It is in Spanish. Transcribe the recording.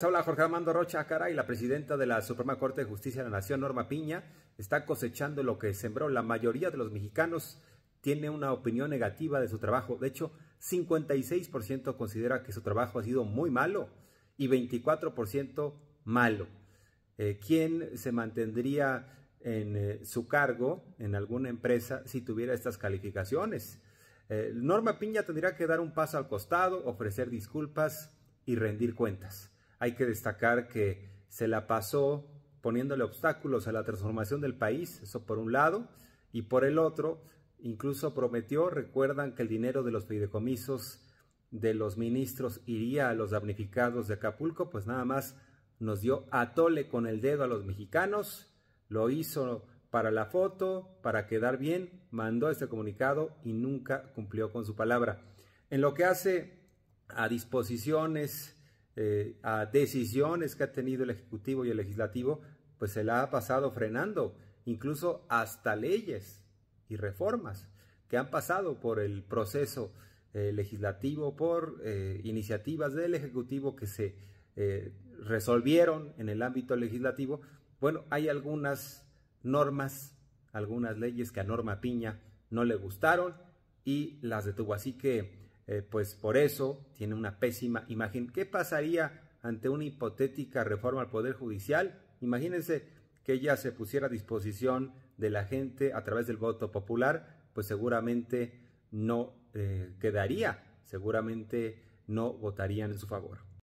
Hola Jorge Armando Rocha Cara y la presidenta de la Suprema Corte de Justicia de la Nación, Norma Piña, está cosechando lo que sembró. La mayoría de los mexicanos tiene una opinión negativa de su trabajo. De hecho, 56% considera que su trabajo ha sido muy malo y 24% malo. Eh, ¿Quién se mantendría en eh, su cargo en alguna empresa si tuviera estas calificaciones? Eh, Norma Piña tendría que dar un paso al costado, ofrecer disculpas y rendir cuentas. Hay que destacar que se la pasó poniéndole obstáculos a la transformación del país, eso por un lado, y por el otro, incluso prometió, recuerdan que el dinero de los fideicomisos de los ministros iría a los damnificados de Acapulco, pues nada más nos dio atole con el dedo a los mexicanos, lo hizo para la foto, para quedar bien, mandó este comunicado y nunca cumplió con su palabra. En lo que hace a disposiciones eh, a decisiones que ha tenido el Ejecutivo y el Legislativo, pues se la ha pasado frenando, incluso hasta leyes y reformas que han pasado por el proceso eh, legislativo, por eh, iniciativas del Ejecutivo que se resolvieron en el ámbito legislativo. Bueno, hay algunas normas, algunas leyes que a Norma Piña no le gustaron y las detuvo. Así que eh, pues por eso tiene una pésima imagen. ¿Qué pasaría ante una hipotética reforma al Poder Judicial? Imagínense que ella se pusiera a disposición de la gente a través del voto popular, pues seguramente no eh, quedaría, seguramente no votarían en su favor.